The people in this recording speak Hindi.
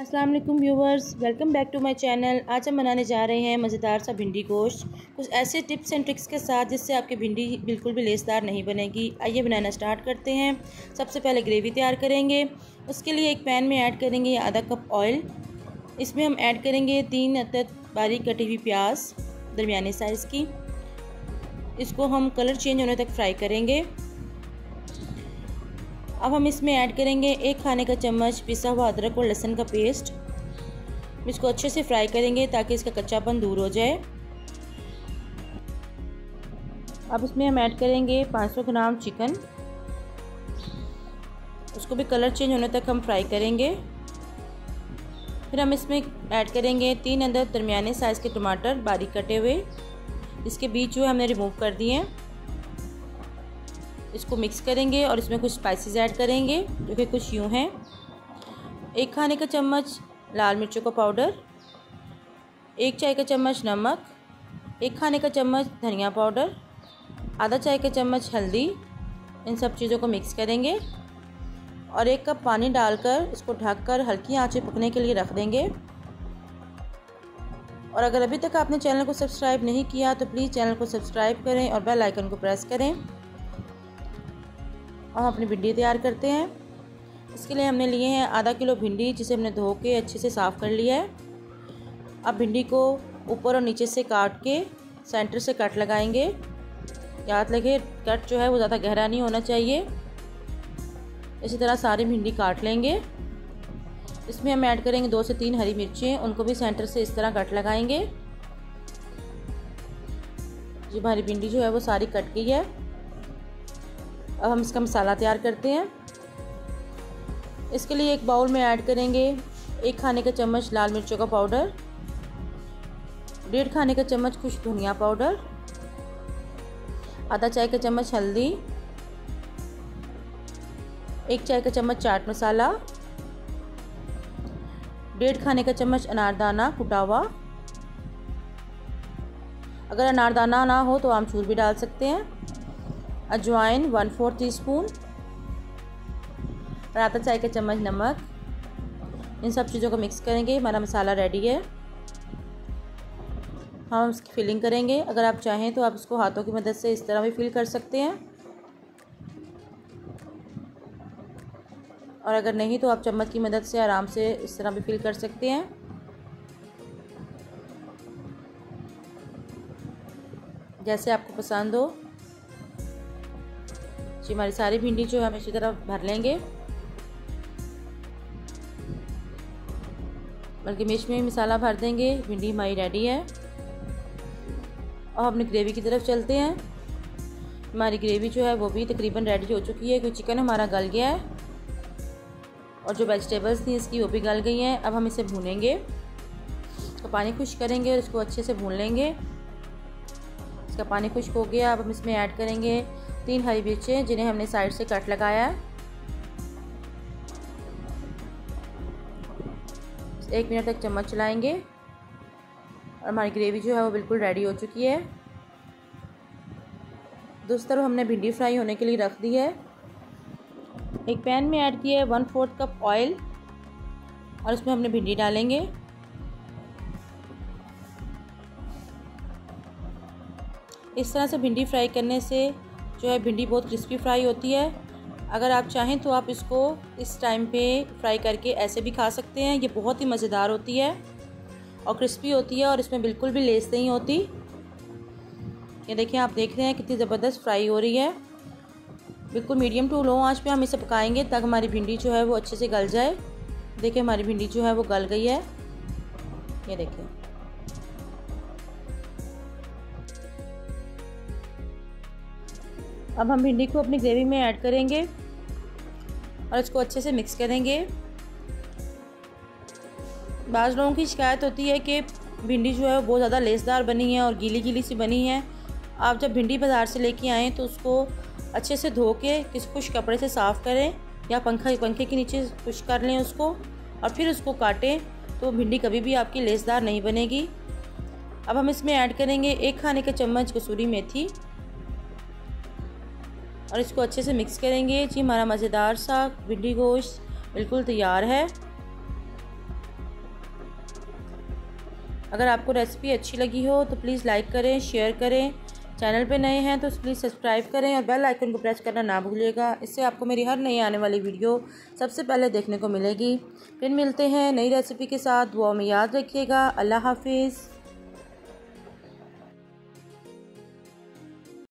वालेकुम viewers, welcome back to my channel. आज हम बनाने जा रहे हैं मज़ेदार सा भिंडी गोश्त। कुछ ऐसे टिप्स एंड ट्रिक्स के साथ जिससे आपकी भिंडी बिल्कुल भी लेसदार नहीं बनेगी। आइए बनाना स्टार्ट करते हैं। सबसे पहले ग्रेवी तैयार करेंगे। उसके लिए एक पैन में ऐड करेंगे आधा कप ऑयल। इसमें हम ऐड करेंगे तीन अदद बारीक कटी हुई प्याज दरमिया साइज़ की। इसको हम कलर चेंज होने तक फ्राई करेंगे। अब हम इसमें ऐड करेंगे एक खाने का चम्मच, पिसा हुआ अदरक और लहसुन का पेस्ट। इसको अच्छे से फ्राई करेंगे ताकि इसका कच्चापन दूर हो जाए। अब इसमें हम ऐड करेंगे 500 ग्राम चिकन। उसको भी कलर चेंज होने तक हम फ्राई करेंगे। फिर हम इसमें ऐड करेंगे तीन अंदर दरमियाने साइज़ के टमाटर बारीक कटे हुए। इसके बीच जो हमने रिमूव कर दिए हैं। इसको मिक्स करेंगे और इसमें कुछ स्पाइसेस ऐड करेंगे, जो कि कुछ यूँ हैं। एक खाने का चम्मच लाल मिर्चों का पाउडर एक चाय का चम्मच नमक, एक खाने का चम्मच धनिया पाउडर आधा चाय का चम्मच हल्दी, इन सब चीज़ों को मिक्स करेंगे और एक कप पानी डालकर इसको ढककर हल्की आंचें पकने के लिए रख देंगे। और अगर अभी तक आपने चैनल को सब्सक्राइब नहीं किया तो प्लीज़ चैनल को सब्सक्राइब करें और बेल आइकन को प्रेस करें। हम अपनी भिंडी तैयार करते हैं। इसके लिए हमने लिए हैं आधा किलो भिंडी, जिसे हमने धो के अच्छे से साफ़ कर लिया है। अब भिंडी को ऊपर और नीचे से काट के सेंटर से कट लगाएँगे। याद लगे कट जो है वो ज़्यादा गहरा नहीं होना चाहिए। इसी तरह सारी भिंडी काट लेंगे। इसमें हम ऐड करेंगे दो से तीन हरी मिर्चें, उनको भी सेंटर से इस तरह कट लगाएँगे। जी, हमारी भिंडी जो है वो सारी कट गई है। अब हम इसका मसाला तैयार करते हैं। इसके लिए एक बाउल में ऐड करेंगे एक खाने का चम्मच लाल मिर्चों का पाउडर, डेढ़ खाने का चम्मच खुश धनिया पाउडर, आधा चाय का चम्मच हल्दी, एक चाय का चम्मच चाट मसाला, डेढ़ खाने का चम्मच अनारदाना कुटा हुआ अगर अनारदाना ना हो तो आमचूर भी डाल सकते हैं। अजवाइन वन फोर टी स्पून आधा चाय का चम्मच नमक। इन सब चीज़ों को मिक्स करेंगे। हमारा मसाला रेडी है। हम इसकी फिलिंग करेंगे। अगर आप चाहें तो आप इसको हाथों की मदद से इस तरह भी फिल कर सकते हैं। और अगर नहीं तो आप चम्मच की मदद से आराम से इस तरह भी फिल कर सकते हैं। जैसे आपको पसंद हो। जी, हमारी सारी भिंडी जो है हम इसी तरह भर लेंगे। बल्कि मिर्च में मसाला भर देंगे, भिंडी हमारी रेडी है। और अपनी ग्रेवी की तरफ़ चलते हैं। हमारी ग्रेवी जो है वो भी तकरीबन रेडी हो चुकी है, क्योंकि चिकन हमारा गल गया है। और जो वेजिटेबल्स थी इसकी वो भी गल गई हैं, अब हम इसे भूनेंगे। तो पानी खुश करेंगे और इसको अच्छे से भून लेंगे। इसका पानी खुश्क हो गया। अब हम इसमें ऐड करेंगे तीन हरी मिर्चें, जिन्हें हमने साइड से कट लगाया। है एक मिनट तक चम्मच चलाएँगे। और हमारी ग्रेवी जो है वो बिल्कुल रेडी हो चुकी है। दूसरी तरफ़ हमने भिंडी फ्राई होने के लिए रख दी है। एक पैन में ऐड किया है वन फोर्थ कप ऑयल और उसमें हमने भिंडी डालेंगे। इस तरह से भिंडी फ्राई करने से जो है भिंडी बहुत क्रिस्पी फ्राई होती है। अगर आप चाहें तो आप इसको इस टाइम पे फ्राई करके ऐसे भी खा सकते हैं। ये बहुत ही मज़ेदार होती है और क्रिस्पी होती है और इसमें बिल्कुल भी लेस नहीं होती। ये देखिए, आप देख रहे हैं कितनी ज़बरदस्त फ्राई हो रही है। बिल्कुल मीडियम टू लो आँच पे हम इसे पकाएँगे तक हमारी भिंडी जो है वो अच्छे से गल जाए। देखिए, हमारी भिंडी जो है वो गल गई है। ये देखिए। अब हम भिंडी को अपनी ग्रेवी में ऐड करेंगे और इसको अच्छे से मिक्स करेंगे। बाज़ लोगों की शिकायत होती है कि भिंडी जो है वो बहुत ज़्यादा लेसदार बनी है और गीली गीली सी बनी है। आप जब भिंडी बाज़ार से लेके आएँ तो उसको अच्छे से धो के किसी खुश कपड़े से साफ़ करें या पंखा, पंखे के नीचे खुश कर लें उसको और फिर उसको काटें तो भिंडी कभी भी आपकी लेसदार नहीं बनेगी। अब हम इसमें ऐड करेंगे एक खाने का चम्मच कसूरी मेथी। और इसको अच्छे से मिक्स करेंगे। जी, हमारा मज़ेदार सा भिंडी गोश्त बिल्कुल तैयार है। अगर आपको रेसिपी अच्छी लगी हो तो प्लीज़ लाइक करें शेयर करें। चैनल पे नए हैं तो प्लीज़ सब्सक्राइब करें और बेल आइकन को प्रेस करना ना भूलिएगा। इससे आपको मेरी हर नई आने वाली वीडियो सबसे पहले देखने को मिलेगी। फिर मिलते हैं नई रेसिपी के साथ। दुआ में याद रखिएगा। अल्लाह हाफिज़।